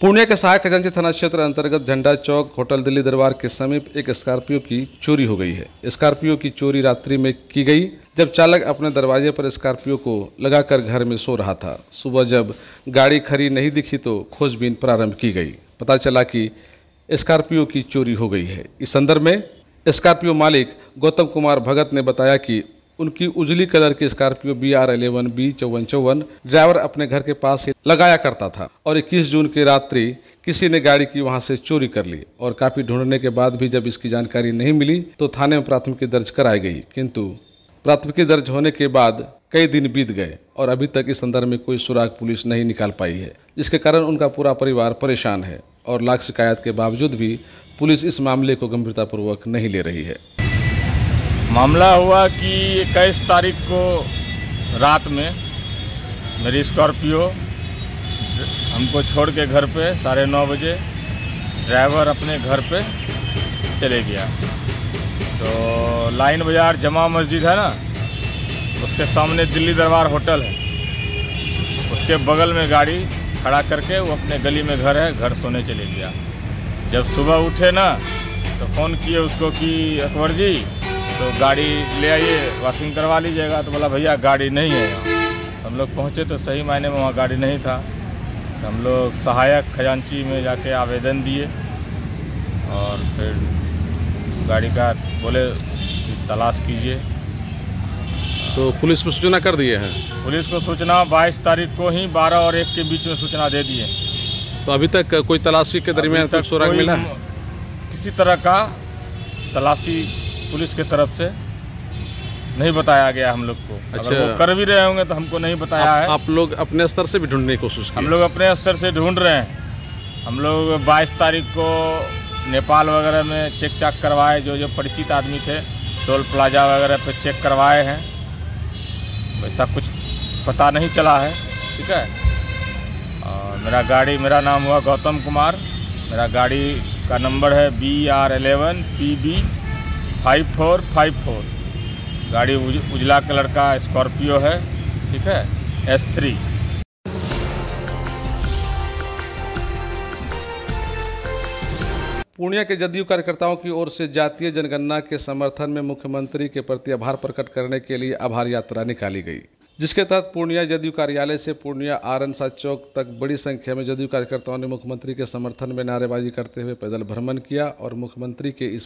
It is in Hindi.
पूर्णिया के सहायक खजांची थाना क्षेत्र अंतर्गत झंडा चौक, होटल दिल्ली दरबार के समीप एक स्कॉर्पियो की चोरी हो गई है। स्कॉर्पियो की चोरी रात्रि में की गई, जब चालक अपने दरवाजे पर स्कॉर्पियो को लगाकर घर में सो रहा था। सुबह जब गाड़ी खड़ी नहीं दिखी तो खोजबीन प्रारंभ की गई। पता चला कि स्कॉर्पियो की चोरी हो गई है। इस संदर्भ में स्कॉर्पियो मालिक गौतम कुमार भगत ने बताया कि उनकी उजली कलर की Scorpio B R eleven B चौवन चौवन, ड्राइवर अपने घर के पास ही लगाया करता था और 21 जून की रात्रि किसी ने गाड़ी की वहाँ से चोरी कर ली और काफ़ी ढूँढने के बाद भी जब इसकी जानकारी नहीं मिली तो थाने में प्राथमिकी दर्ज कराई गई। किंतु प्राथमिकी दर्ज होने के बाद कई दिन बीत गए और अभी तक इस संदर्भ में कोई सुराग पुलिस नहीं निकाल पाई है, जिसके कारण उनका पूरा परिवार परेशान है और लाख शिकायत के बावजूद भी पुलिस इस मामले को गंभीरतापूर्वक नहीं ले रही है। मामला हुआ कि इक्कीस तारीख को रात में मेरी स्कॉर्पियो हमको छोड़ के घर पे साढ़े नौ बजे ड्राइवर अपने घर पे चले गया। तो लाइन बाज़ार जमा मस्जिद है ना? उसके सामने दिल्ली दरबार होटल है। उसके बगल में गाड़ी खड़ा करके वो अपने गली में घर है, घर सोने चले गया। जब सुबह उठे ना तो फ़ोन किए उसको कि अकबर जी तो गाड़ी ले आइए वॉशिंग करवा लीजिएगा। तो बोला भैया गाड़ी नहीं है हम लोग पहुँचे तो सही मायने में वहाँ गाड़ी नहीं था। तो हम लोग सहायक खजांची में जाके आवेदन दिए और फिर गाड़ी का बोले कि तलाश कीजिए। तो पुलिस में सूचना कर दिए हैं? पुलिस को सूचना 22 तारीख को ही 12 और 1 के बीच में सूचना दे दिए। तो अभी तक कोई तलाशी के दरमियान तक सुराग मिला? किसी तरह का तलाशी पुलिस के तरफ़ से नहीं बताया गया हम लोग को। अगर अच्छा। वो कर भी रहे होंगे तो हमको नहीं बताया है। आप लोग अपने स्तर से भी ढूँढने की कोशिश हम लोग अपने स्तर से ढूंढ रहे हैं। हम लोग 22 तारीख को नेपाल वगैरह में चेक चाक करवाए जो जो परिचित आदमी थे टोल प्लाजा वगैरह पे चेक करवाए हैं। वैसा कुछ पता नहीं चला है। ठीक है? और मेरा गाड़ी मेरा नाम हुआ गौतम कुमार। मेरा गाड़ी का नंबर है B R eleven P B five four five four. गाड़ी उज, उजला कलर का स्कॉर्पियो है ठीक है? S three. पूर्णिया के जदयू कार्यकर्ताओं की ओर से जातीय जनगणना के समर्थन में मुख्यमंत्री के प्रति आभार प्रकट करने के लिए आभार यात्रा निकाली गई। जिसके तहत पूर्णिया जदयू कार्यालय से पूर्णिया आरनसा चौक तक बड़ी संख्या में जदयू कार्यकर्ताओं ने मुख्यमंत्री के समर्थन में नारेबाजी करते हुए पैदल भ्रमण किया और मुख्यमंत्री के इस